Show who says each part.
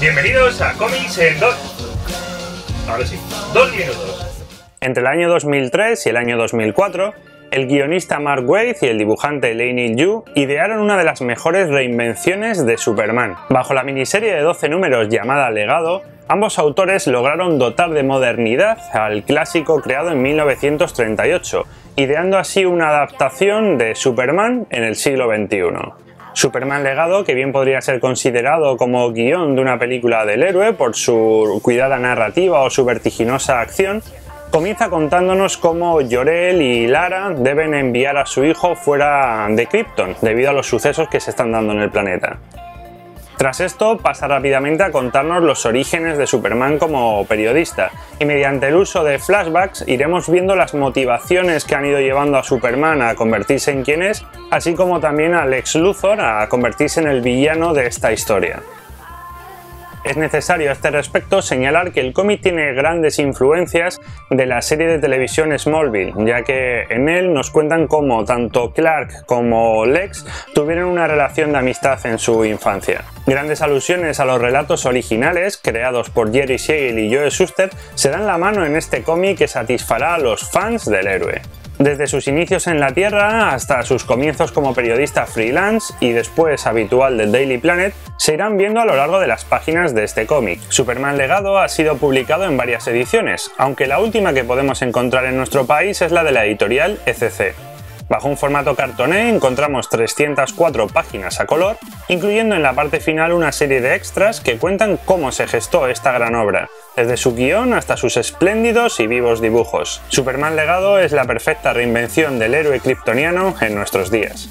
Speaker 1: Bienvenidos a Comics en dos... Ahora sí, dos minutos.
Speaker 2: Entre el año 2003 y el año 2004, el guionista Mark Waid y el dibujante Laney Yu idearon una de las mejores reinvenciones de Superman. Bajo la miniserie de 12 números llamada Legado, ambos autores lograron dotar de modernidad al clásico creado en 1938, ideando así una adaptación de Superman en el siglo XXI. Superman Legado, que bien podría ser considerado como guion de una película del héroe por su cuidada narrativa o su vertiginosa acción, comienza contándonos cómo Llorel y Lara deben enviar a su hijo fuera de Krypton debido a los sucesos que se están dando en el planeta. Tras esto pasa rápidamente a contarnos los orígenes de Superman como periodista y mediante el uso de flashbacks iremos viendo las motivaciones que han ido llevando a Superman a convertirse en quien es, así como también a Lex Luthor a convertirse en el villano de esta historia. Es necesario a este respecto señalar que el cómic tiene grandes influencias de la serie de televisión Smallville, ya que en él nos cuentan cómo tanto Clark como Lex tuvieron una relación de amistad en su infancia. Grandes alusiones a los relatos originales creados por Jerry Siegel y Joe Shuster se dan la mano en este cómic que satisfará a los fans del héroe. Desde sus inicios en la Tierra hasta sus comienzos como periodista freelance y después habitual del Daily Planet, se irán viendo a lo largo de las páginas de este cómic. Superman Legado ha sido publicado en varias ediciones, aunque la última que podemos encontrar en nuestro país es la de la editorial ECC. Bajo un formato cartoné encontramos 304 páginas a color, incluyendo en la parte final una serie de extras que cuentan cómo se gestó esta gran obra, desde su guion hasta sus espléndidos y vivos dibujos. Superman Legado es la perfecta reinvención del héroe kryptoniano en nuestros días.